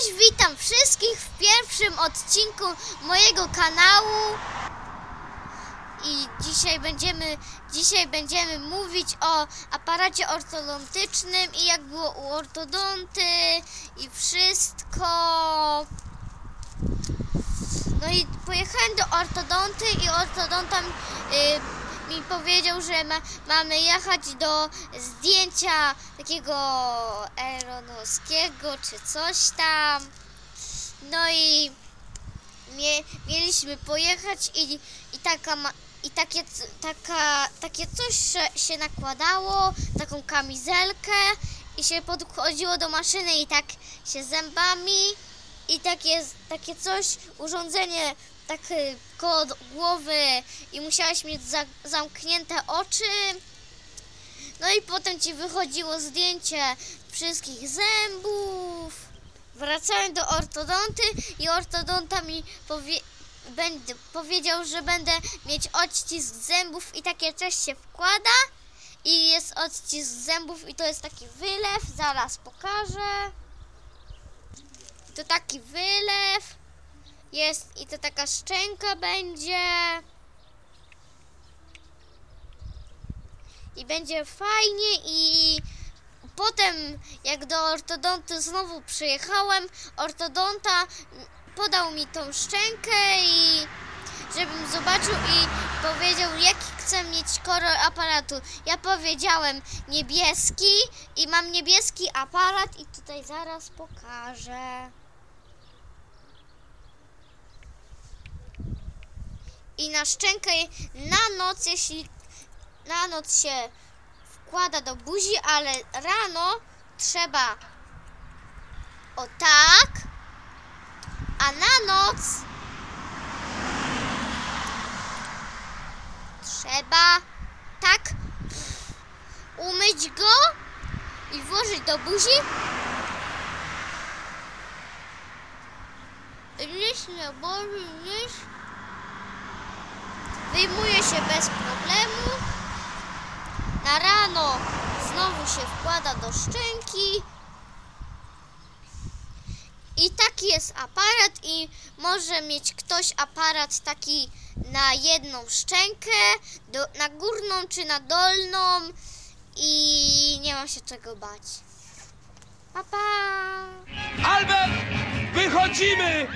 Cześć, witam wszystkich w pierwszym odcinku mojego kanału. I dzisiaj będziemy, dzisiaj będziemy mówić o aparacie ortodontycznym i jak było u ortodonty i wszystko. No i pojechałem do ortodonty i ortodonta y, mi powiedział, że ma, mamy jechać do zdjęcia takiego aeronowskiego czy coś tam. No i mie, mieliśmy pojechać i, i taka i takie, taka, takie coś się, nakładało, taką kamizelkę i się podchodziło do maszyny i tak się zębami i takie, takie coś, urządzenie tak y, koło d- głowy i musiałaś mieć za, zamknięte oczy. No i potem ci wychodziło zdjęcie wszystkich zębów. Wracałem do ortodonty i ortodonta mi powie, będę, powiedział, że będę mieć odcisk zębów i takie coś się wkłada. I jest odcisk zębów i to jest taki wylew, zaraz pokażę. To taki wylew jest i to taka szczęka będzie. I będzie fajnie i potem jak do ortodonty znowu przyjechałem, ortodonta podał mi tą szczękę i żebym zobaczył i powiedział jaki chcę mieć kolor aparatu. Ja powiedziałem niebieski i mam niebieski aparat i tutaj zaraz pokażę. I na szczękę na noc, jeśli na noc się wkłada do buzi, ale rano trzeba o tak, a na noc trzeba tak umyć go i włożyć do buzi. Nie boli, liść wyjmuje się bez problemu. Na rano znowu się wkłada do szczęki. I taki jest aparat i może mieć ktoś aparat taki na jedną szczękę, do, na górną czy na dolną i nie ma się czego bać. Pa, pa! Albert, wychodzimy!